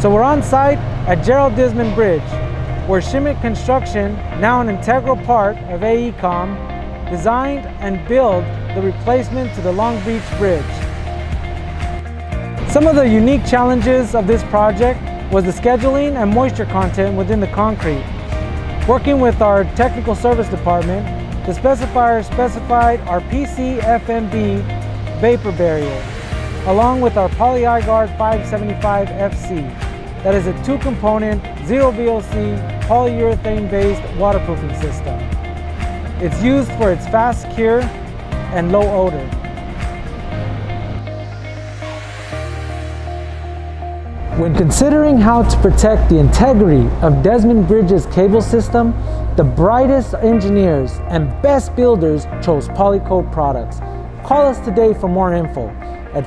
So we're on site at Gerald Desmond Bridge, where Shimmick Construction, now an integral part of AECOM, designed and built the replacement to the Long Beach Bridge. Some of the unique challenges of this project was the scheduling and moisture content within the concrete. Working with our technical service department, the specifier specified our PC-FMB vapor barrier, along with our Poly-I-Gard 575 FC. That is a two-component, zero VOC, polyurethane-based waterproofing system. It's used for its fast cure and low odor. When considering how to protect the integrity of Desmond Bridges cable system, the brightest engineers and best builders chose Polycoat products. Call us today for more info at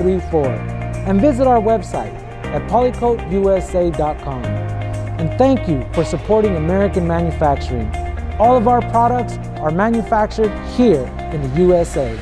562-802-8834 and visit our website at polycoatusa.com. And thank you for supporting American manufacturing. All of our products are manufactured here in the USA.